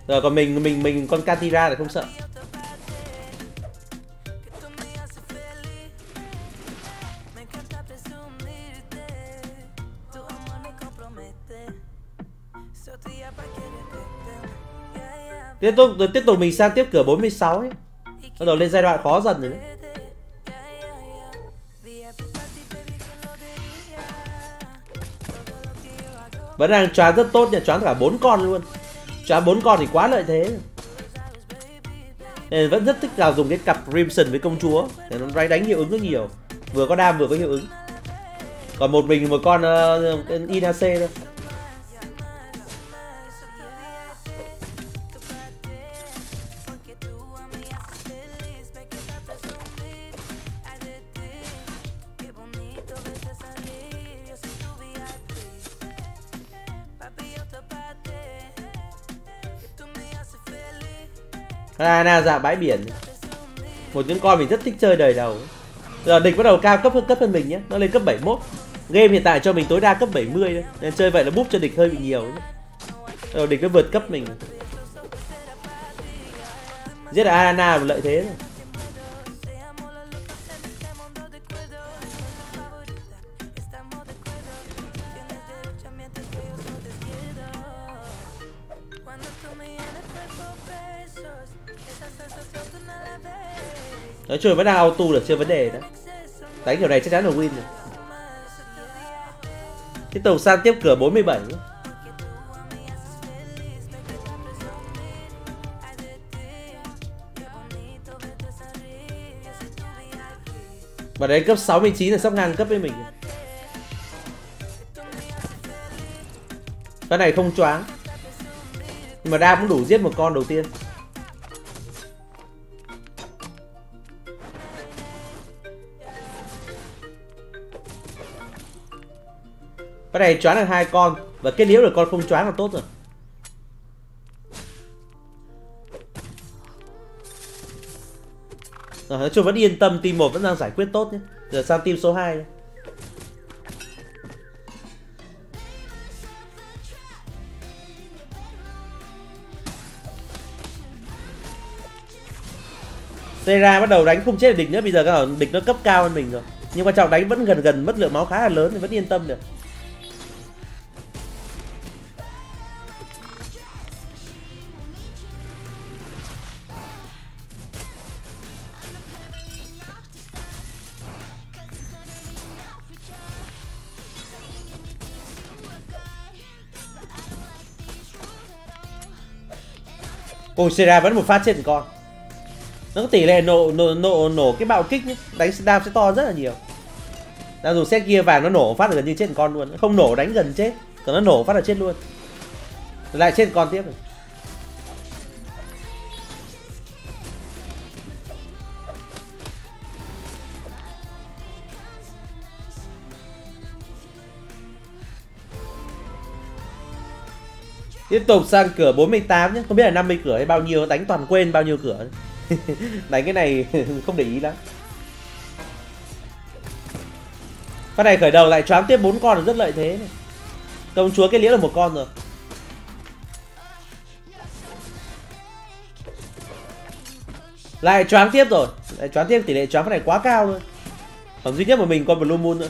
Rồi, còn mình mình mình, con Katira thì không sợ. Tiếp tục tiếp tục mình sang tiếp cửa 46 ấy bắt đầu lên giai đoạn khó dần rồi đấy. Vẫn đang choáng rất tốt nha choáng cả bốn con luôn. Choáng bốn con thì quá lợi thế. Nên vẫn rất thích là dùng cái cặp Crimson với công chúa. Để nó đánh hiệu ứng rất nhiều. Vừa có đam vừa có hiệu ứng. Còn một mình một con ờ, uh, Inace thôi. Rana dạ bãi biển. Một những con mình rất thích chơi đời đầu. Giờ địch bắt đầu cao cấp hơn cấp hơn mình nhé. Nó lên cấp 71 game hiện tại cho mình tối đa cấp 70 thôi. Nên chơi vậy là búp cho địch hơi bị nhiều. Nhé. rồi địch nó vượt cấp mình. Giết là Arana một lợi thế rồi nói chung vẫn đang auto được, chưa vấn đề đó đánh kiểu này chắc chắn là win rồi. Cái tàu san tiếp cửa 47 Và đấy, cấp 69 là sắp ngang cấp với mình. Cái này không choáng. Nhưng mà đa cũng đủ giết một con đầu tiên. Cái này choáng được hai con. Và cái liễu được con không choáng là tốt rồi. Rồi, nói chung vẫn yên tâm team 1 vẫn đang giải quyết tốt nhé. Giờ sang team số 2 Sera bắt đầu đánh không chết được địch nữa. Bây giờ các địch nó cấp cao hơn mình rồi. Nhưng quan trọng đánh vẫn gần gần mất lượng máu khá là lớn thì vẫn yên tâm được. Ôi Sera vẫn một phát chết con. Nó có tỷ lệ nổ nổ nổ, nổ cái bạo kích nhé Đánh đam sẽ to rất là nhiều. Đang dùng xét kia vàng nó nổ phát là gần như chết con luôn. Không nổ đánh gần chết. Còn nó nổ phát là chết luôn. Lại chết con tiếp rồi. Tiếp tục sang cửa 48 nhé Không biết là 50 cửa hay bao nhiêu, Đánh toàn quên bao nhiêu cửa. Đánh cái này không để ý lắm. Phát này khởi đầu lại choáng tiếp 4 con là rất lợi thế này. Công chúa cái liễu là một con rồi. Lại choáng tiếp rồi. Lại choáng tiếp, tỷ lệ choáng cái này quá cao luôn. Còn duy nhất mà mình con Blue Moon nữa.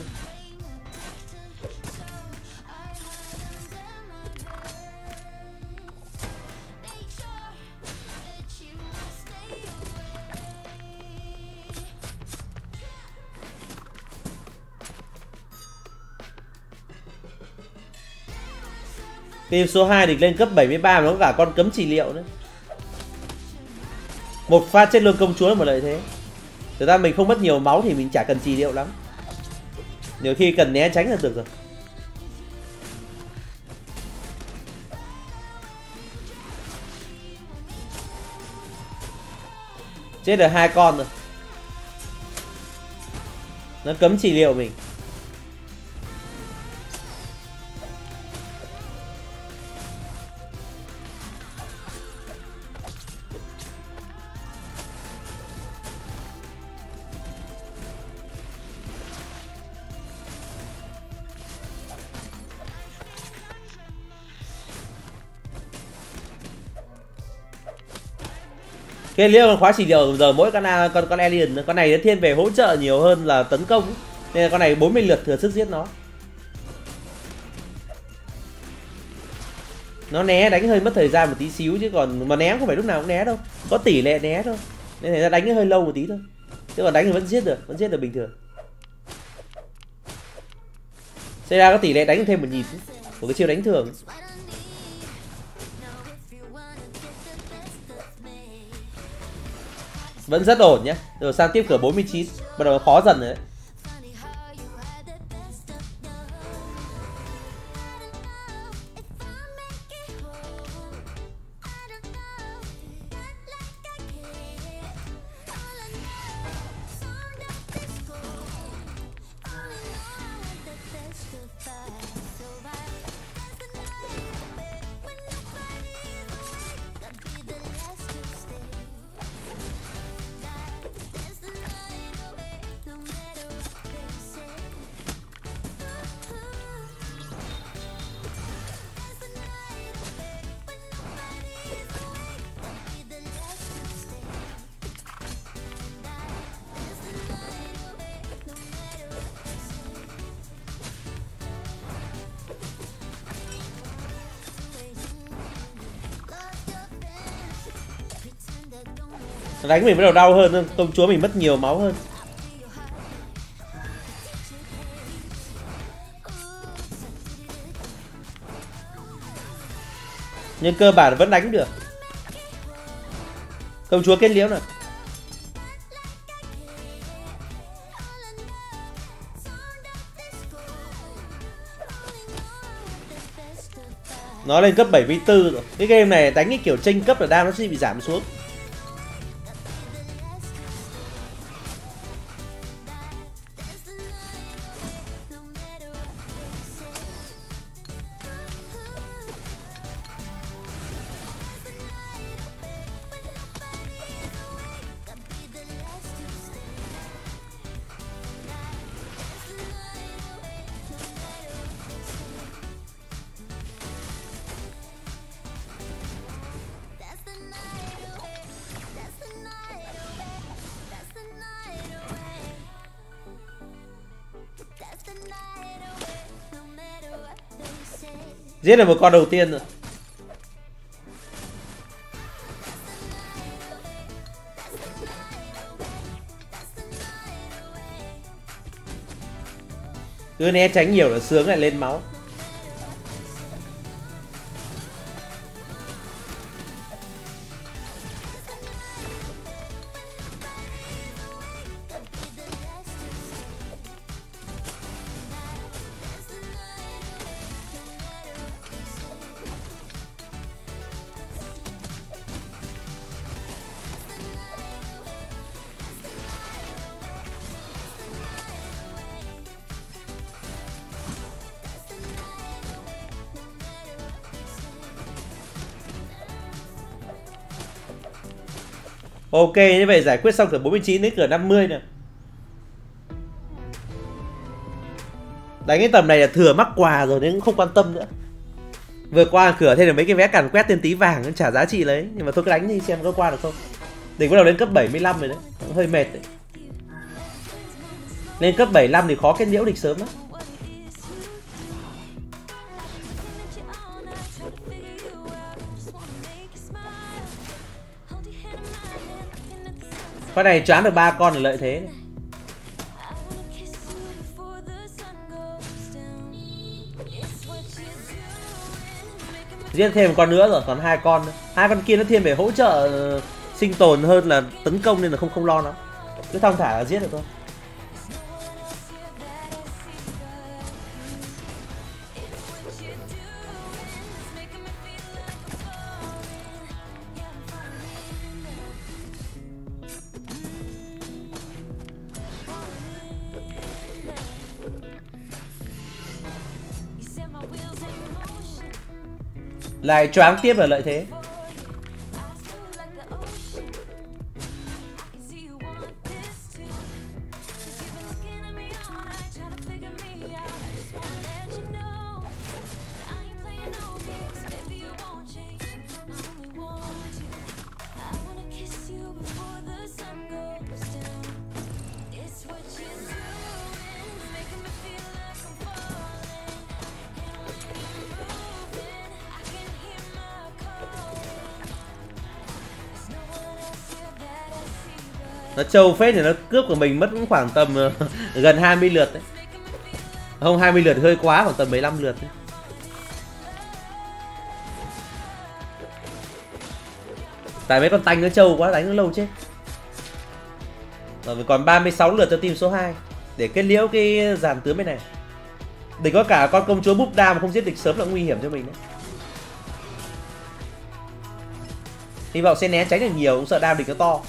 Team số 2 địch lên cấp 73 mà nó cả con cấm trị liệu nữa Một pha chết lương công chúa là một lợi thế. Thực ra mình không mất nhiều máu thì mình chả cần trị liệu lắm. Nhiều khi cần né tránh là được rồi. Chết được hai con rồi. Nó cấm trị liệu mình. Cái liệu con khóa chỉ điều giờ mỗi con à, con con alien, con này nó thiên về hỗ trợ nhiều hơn là tấn công nên là con này 40 lượt thừa sức giết nó. Nó né, đánh hơi mất thời gian một tí xíu chứ còn mà né không phải lúc nào cũng né đâu. Có tỷ lệ né thôi. Nên là đánh hơi lâu một tí thôi. Chứ còn đánh thì vẫn giết được, vẫn giết được bình thường. Xảy ra có tỷ lệ đánh thêm một nhịp của cái chiêu đánh thường. Vẫn rất ổn nhé. Rồi sang tiếp cửa 49 bắt đầu khó dần rồi đấy. Đánh mình bắt đầu đau hơn, công chúa mình mất nhiều máu hơn. Nhưng cơ bản vẫn đánh được. Công chúa kết liễu này nó lên cấp 74 rồi. Cái game này đánh cái kiểu tranh cấp là đam nó sẽ bị giảm xuống. Giết được một con đầu tiên rồi. Cứ né tránh nhiều là sướng lại lên máu. Ok, như vậy giải quyết xong cửa 49 đến cửa 50 nè. Đánh cái tầm này là thừa mắc quà rồi nên cũng không quan tâm nữa. Vừa qua cửa thêm được mấy cái vé càn quét tên tí vàng trả giá trị lấy. Nhưng mà thôi cứ đánh đi xem có qua được không. Đỉnh bắt đầu lên cấp 75 rồi đấy. Hơi mệt đấy. Lên cấp 75 thì khó kết nhiễu địch sớm lắm. Con này choán được ba con là lợi thế Giết thêm một con nữa rồi, còn hai con nữa. Hai con kia nó thiên về hỗ trợ ờ, sinh tồn hơn là tấn công nên là không không lo lắm. Cứ thong thả là giết được thôi. Lại choáng tiếp là lợi thế. Nó trâu phết thì nó cướp của mình mất cũng khoảng tầm ờ, gần 20 lượt đấy. Không 20 lượt hơi quá, khoảng tầm 15 lượt đấy. tại mấy con tanh nó trâu quá, đánh nó lâu chết. Rồi còn 36 lượt cho team số 2 để kết liễu cái dàn tướng bên này. Địch có cả con công chúa búp đa mà không giết địch sớm là nguy hiểm cho mình đấy. Hy vọng sẽ né tránh được nhiều, cũng sợ đam địch nó to.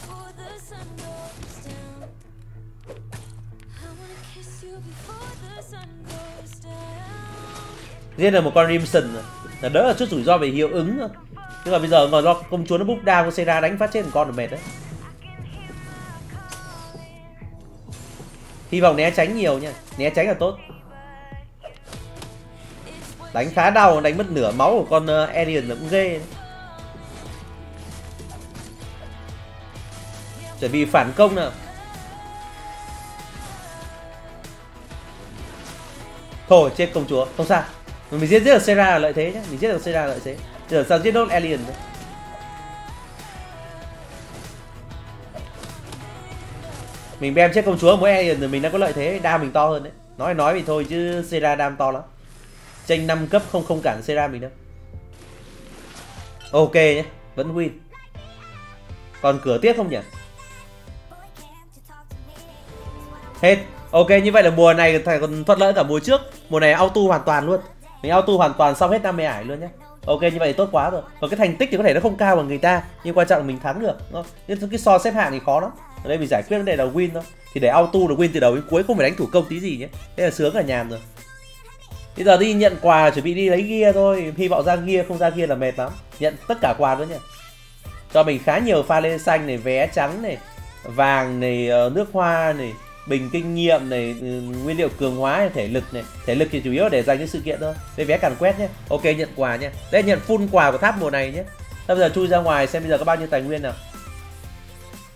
Giết được một con Rimson là đỡ là chút rủi ro về hiệu ứng chứ nhưng mà bây giờ còn do công chúa nó búp đao của Sera đánh phát chết một con được mệt đấy. Hy vọng né tránh nhiều nha. Né tránh là tốt. Đánh khá đau đánh mất nửa máu của con uh, là cũng ghê. Đấy. chuẩn bị phản công nào. Thôi chết công chúa. Không sao mình giết giết được Sera là lợi thế nhé mình giết được Sera là lợi thế. Giờ sao giết đốt Alien đấy mình bem chết công chúa mỗi Alien rồi mình đã có lợi thế, đam mình to hơn đấy. Nói nói thì thôi chứ Sera đam to lắm. Tranh 5 cấp không không cản Sera mình đâu. Ok nhé vẫn win. Còn cửa tiếp không nhỉ? Hết. Ok, như vậy là mùa này còn thuận lợi cả mùa trước. Mùa này auto hoàn toàn luôn mình auto hoàn toàn xong hết 50 ải luôn nhé ok, như vậy thì tốt quá rồi. Còn cái thành tích thì có thể nó không cao bằng người ta, nhưng quan trọng là mình thắng được, đúng nhưng cái so xếp hạng thì khó lắm. Ở đây mình giải quyết vấn đề là win thôi. Thì để auto được win từ đầu đến cuối không phải đánh thủ công tí gì nhé thế là sướng cả nhàn rồi. Bây giờ đi nhận quà, chuẩn bị đi lấy ghia thôi. Hy vọng ra ghia, không ra ghia là mệt lắm. Nhận tất cả quà luôn nhỉ cho mình khá nhiều pha lên xanh này, vé trắng này, vàng này ờ, nước hoa này bình kinh nghiệm này ừ, nguyên liệu cường hóa này thể lực này. Thể lực thì chủ yếu để dành cho sự kiện thôi. Đây vé càn quét nhé. Ok nhận quà nhé. Đây nhận full quà của tháp mùa này nhé. Bây giờ chui ra ngoài xem bây giờ có bao nhiêu tài nguyên nào.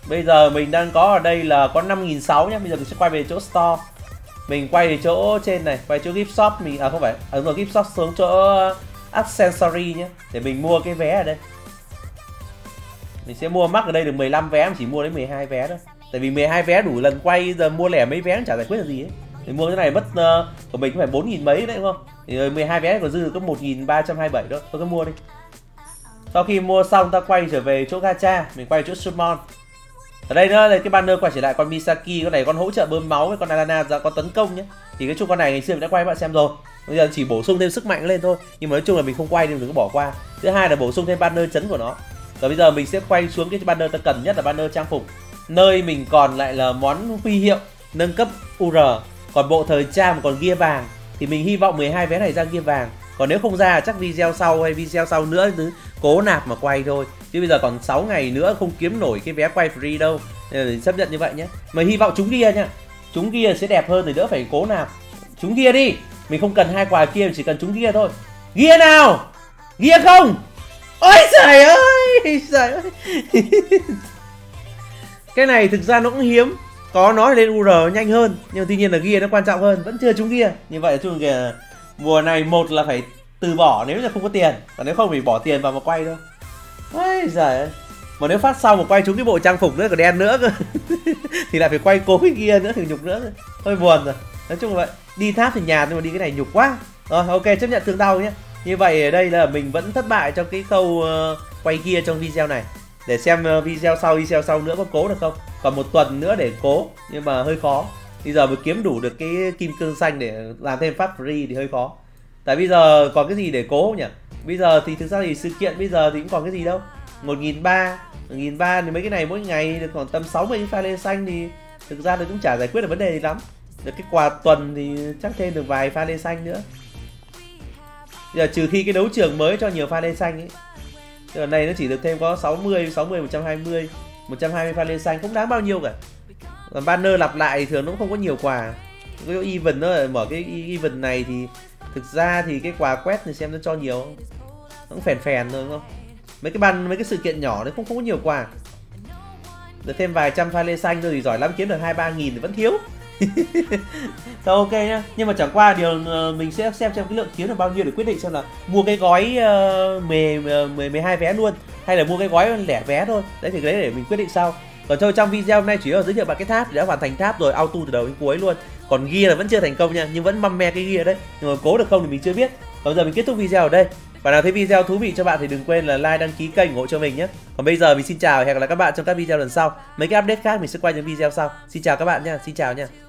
Bây giờ mình đang có ở đây là có 5.600 nhé. Bây giờ mình sẽ quay về chỗ store. Mình quay về chỗ trên này quay chỗ gift shop mình à không phải. Ở à, gift shop xuống chỗ uh, accessory nhé. Để mình mua cái vé ở đây. Mình sẽ mua mắc ở đây được 15 vé mình chỉ mua đến 12 vé thôi tại vì 12 vé đủ lần quay giờ mua lẻ mấy vé cũng chả giải quyết được gì ấy. Thì mua cái này mất uh, của mình cũng phải bốn nghìn mấy đấy đúng không? Thì ờ, 12 vé còn dư có một nghìn ba trăm hai bảy đó tôi cứ mua đi. Sau khi mua xong ta quay trở về chỗ gacha mình quay chỗ Summon. Ở đây nữa là cái banner quay trở lại con Misaki con này con hỗ trợ bơm máu với con Alana ra con tấn công nhé. Thì cái chung con này ngày xưa mình đã quay bạn xem rồi. Bây giờ chỉ bổ sung thêm sức mạnh lên thôi nhưng mà nói chung là mình không quay nên đừng có bỏ qua. Thứ hai là bổ sung thêm banner chấn của nó. Rồi bây giờ mình sẽ quay xuống cái banner ta cần nhất là banner trang phục nơi mình còn lại là món huy hiệu nâng cấp UR còn bộ thời trang còn ghia vàng, thì mình hy vọng 12 vé này ra ghia vàng. Còn nếu không ra, chắc video sau hay video sau nữa cứ cố nạp mà quay thôi. Chứ bây giờ còn 6 ngày nữa không kiếm nổi cái vé quay free đâu. Nên chấp nhận như vậy nhé. Mà hy vọng chúng ghia nha chúng ghia sẽ đẹp hơn thì đỡ phải cố nạp. Chúng ghia đi. Mình không cần hai quà kia chỉ cần chúng ghia thôi. Ghia nào? Ghia không? Ôi trời ơi trời ơi. cái này thực ra nó cũng hiếm. Có nó lên ur nhanh hơn nhưng tuy nhiên là gear nó quan trọng hơn vẫn chưa trúng gear à. như vậy chung kìa mùa này một là phải từ bỏ nếu như không có tiền còn nếu không thì bỏ tiền vào mà quay thôi. Ôi giời mà nếu phát sau mà quay trúng cái bộ trang phục nữa còn đen nữa cơ. Thì lại phải quay cố cái kia nữa thì nhục nữa hơi buồn rồi. Nói chung là vậy đi tháp thì nhà nhưng mà đi cái này nhục quá. Rồi ok chấp nhận thương đau nhé. Như vậy ở đây là mình vẫn thất bại trong cái khâu uh, quay kia trong video này để xem ờ, video sau video sau nữa có cố được không? Còn một tuần nữa để cố, nhưng mà hơi khó. Bây giờ mới kiếm đủ được cái kim cương xanh để làm thêm phát free thì hơi khó. Tại bây giờ còn cái gì để cố nhỉ? Bây giờ thì thực ra thì sự kiện bây giờ thì cũng còn cái gì đâu? một nghìn ba, một nghìn ba thì mấy cái này mỗi ngày được khoảng tầm 60 mươi pha lên xanh thì thực ra thì cũng chả giải quyết được vấn đề gì lắm. Được cái quà tuần thì chắc thêm được vài pha lên xanh nữa. Giờ trừ khi cái đấu trường mới cho nhiều pha lên xanh ấy Giờ này nó chỉ được thêm có 60, 60, 120 120 pha lên xanh không đáng bao nhiêu cả. Còn banner lặp lại thì thường nó cũng không có nhiều quà. Cái event nó mở cái e-, event này thì Thực ra thì cái quà quét thì xem nó cho nhiều Nó cũng phèn phèn thôi đúng không? Mấy cái ban mấy cái sự kiện nhỏ đấy không không có nhiều quà. Được thêm vài trăm pha lê xanh thôi thì giỏi lắm kiếm được 2-3 nghìn thì vẫn thiếu. Thôi ok nhá Nhưng mà chẳng qua điều ờ, mình sẽ xem xem cái lượng kiếm là bao nhiêu để quyết định xem là Mua cái gói uh, 10, 12 vé luôn Hay là mua cái gói lẻ vé thôi. Đấy thì đấy để mình quyết định sau. Còn thôi trong video hôm nay chủ yếu là giới thiệu bạn cái tháp thì đã hoàn thành tháp rồi auto từ đầu đến cuối luôn. Còn gear là vẫn chưa thành công nha nhưng vẫn măm me cái gear đấy. Nhưng mà cố được không thì mình chưa biết. Còn giờ mình kết thúc video ở đây. Bạn nào thấy video thú vị cho bạn thì đừng quên là like đăng ký kênh ủng hộ cho mình nhé. Còn bây giờ mình xin chào và hẹn gặp lại các bạn trong các video lần sau. Mấy cái update khác mình sẽ quay những video sau. Xin chào các bạn nha xin chào nha.